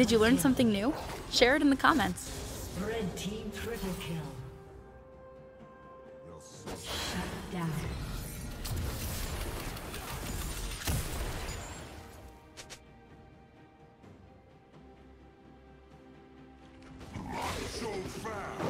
Did you learn something new? Share it in the comments. Red team triple kill. Shut down. Red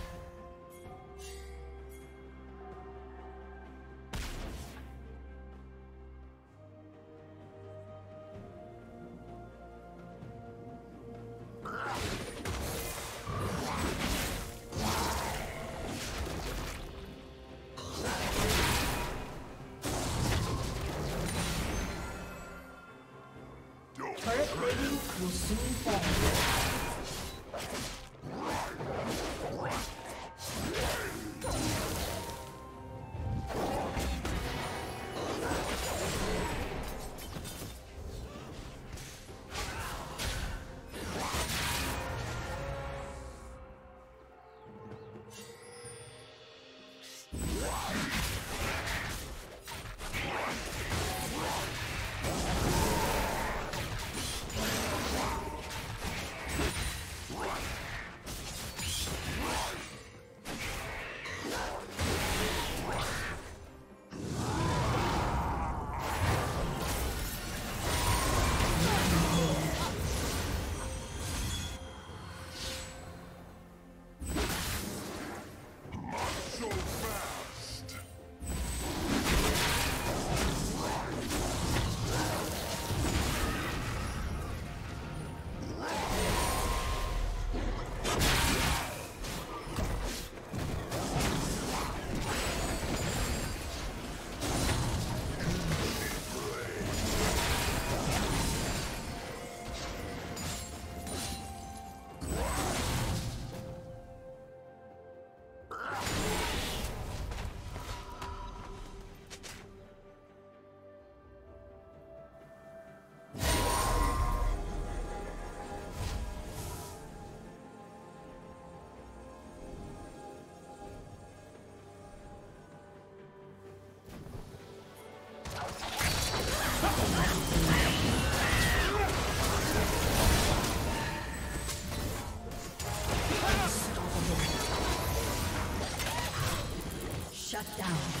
Shut down.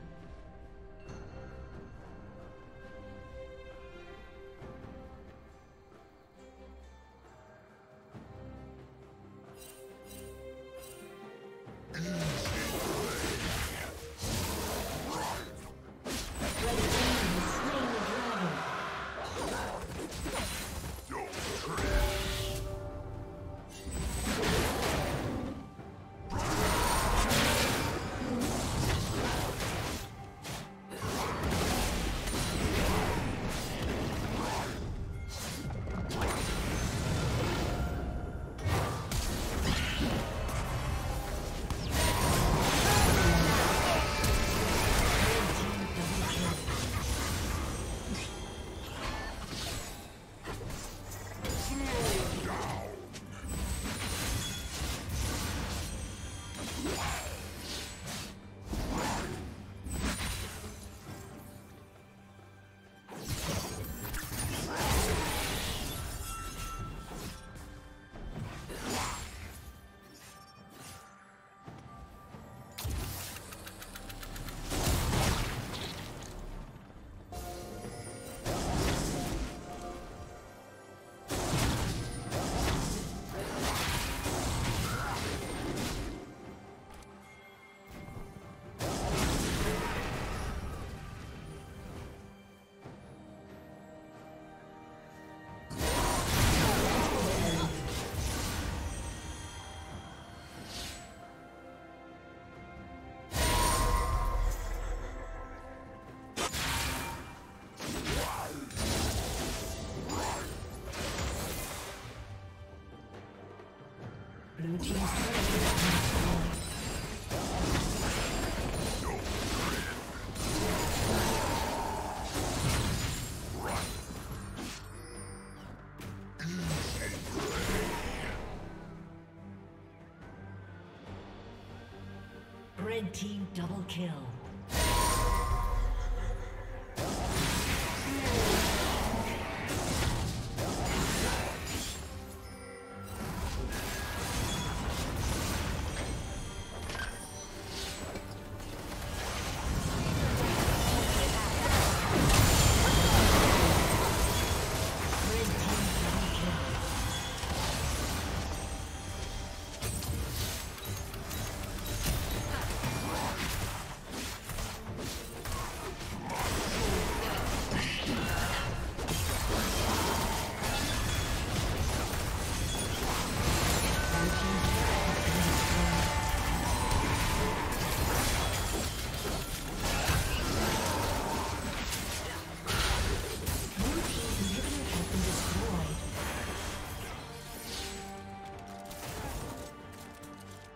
Blue team's turret. Red team double kill.